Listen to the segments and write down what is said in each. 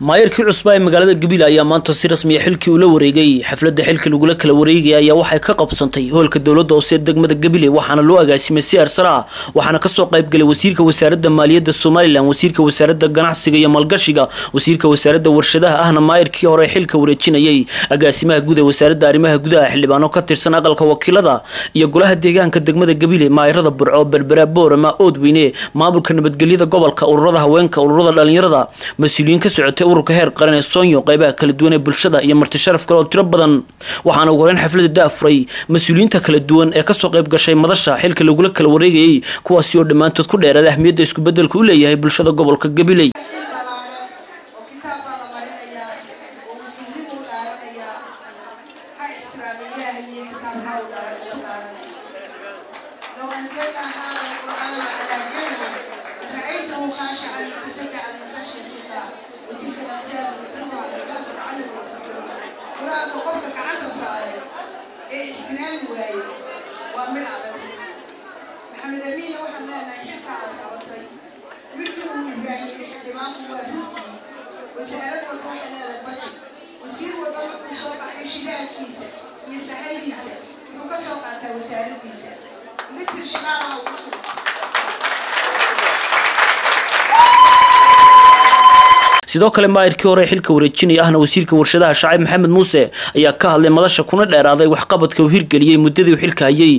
maayarkii cusbaa ee magaalada gabiile ayaa maanta si rasmiya xilkii ula wareegay. Xafladda xilka lagula kala wareegaya ayaa waxay ka qabsantay hoolka dowladda hoose ee degmada gabiile waxaana loo agaasimay si arsara ah waxaana ka soo qaybgalay wasiirka wasaaradda maaliyadda somalilan wasiirka wasaaradda ganacsiga iyo maalgashiga wasiirka wasaaradda warshadaha ahna maayarkii hore xilka wareejinayay. Agaasimaha guud ee wasaaradda arrimaha gudaha xildhibaano ka tirsan aqalka wakiilada iyo golaha deegaanka degmada gabiile maayarada burco berbera boorama oodweyne maamulka nabadgelyada gobolka ururada haweenka ururada dhalinyarada. Mas'uuliyiin ka socotay ururka heer qaran ee soonyo qeybaha kala duwan ee bulshada iyo marti sharaf kale oo tiro badan waxaana ugu horeyn xaflada daafuray mas-uuliyiinta kala duwan ee kasoo qayb gashay madasha xilka lagula kala wareegayay kuwaasi oo dhammaantood ku dheeraada ahmiyadda iskubedelka u leeyahay bulshada gobolka gabiley oo kitaab baa la marinayaa oo muslimiin u dhaaranayaa ha ixtiraama ilaahay iyo kitaabka u dhaaranaya لو أنزلنا هذا القرآن على جبل رأيته خاشعا gacanta saaray ee ixtinaan waayey. Waa midh adag. Maxamed amiina waxaan leenahay xilka aad qabatay. Wiilkii uu ibraahim xildhibaanku waa runtii. Wasaarad walba waxay leedahay baji wasiir walba markuu soo baxay shidaalkiisa iyo sahaydiisa wuxuu ka soo qaataa wasaaradiisa. Mitir shidaalaa sidoo kale maayarkii hore xilka wareejinaya ahna wasiirka warshadaha shacib maxamed muuse ayaa ka hadlay madasha kuna dheeraaday waxqabadka uu hirgeliyey muddadii uu xilka hayay.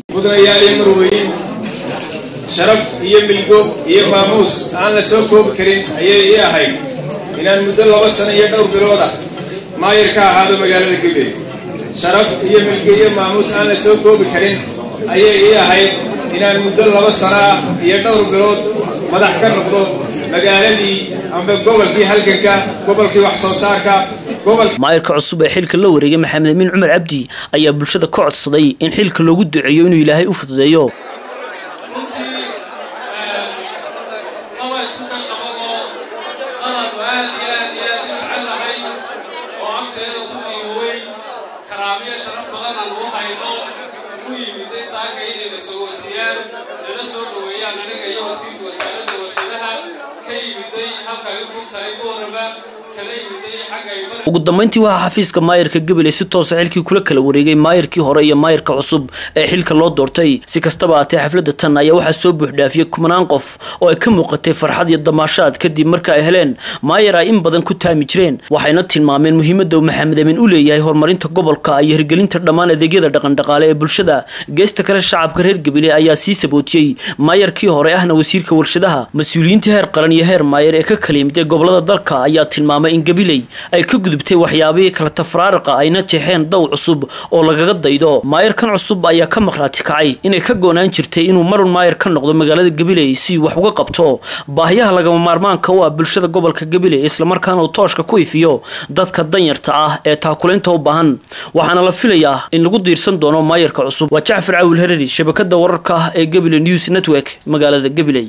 Sharaf iyo milgo iyo maamuus aan la soo koobi karin ayay ii ahayd. Inaan muddo laba sano iyo dhowr bilood ah maayar ka ahaado magaalada gabiley sharaf iyo milgo iyo maamuus aan la soo koobi karin ayay ii ahayd. Inaan muddo laba sano ah iyo dhowr bilood madax ka noqdo magaaladii amba gobolkii halganka gobolkii wax soo saarka maayarka cusub ee xilka la wareegay maxamed amiin cumar cabdi ayaa bulshada ka codsaday in xilka loogu duceeyo inuu ilaahay u fududeeyo. Soo dhoweeyaan aniga iyo wasiirka wasaaradda ugu dambeyntii waxaa xafiiska maayarka gabiley si toosa xilkii kula kala wareegay maayarkii hore iyo maayarka cusub ee xilka loo doortay. Si kastaba aatee xafladda tan ayaa waxaa soo buuxdhaafiyey kumanaan qof oo ay ka muuqatay farxad iyo damaashaad kadib marka ay heleen. Maayar ay in badan ku taami jireen waxayna tilmaameen muhiimadda uu maxamed amiin u leeyahay horumarinta gobolka iyo hirgelinta dhammaan adeegyada dhaqandhaqaale ee bulshada. Geesta kale shacabka reer gabiley ayaa sii sabootiyey maayarkii hore ahna wasiirka warshadaha. Mas'uuliyiinta heer qaran iyo heer maayar ee ka kala yimid ee gobollada dalka ayaa tilmaamay in gabiley ay ka gudubtay waxyaabihii kala tafraariqa ayna jeexeen dow cusub oo lagaga daydo. Maayarkan cusub ayaa ka maqhraati kacay inay ka goonaan jirtay inuu marun maayar ka noqdo magaalada gabiley si wax uga qabto. Baahiyaha lagama maarmaanka u ah bulshada gobolka gabiley islamarkaana uu tooshka ku ifiyo dadka danyarta ah ee taakulaynta u baahan. Waxaana la filayaa in lagu diirsan doono maayarka cusub. Waa jacfar cawil hereri shabakada wararka ee gabiley news network magaalada gabiley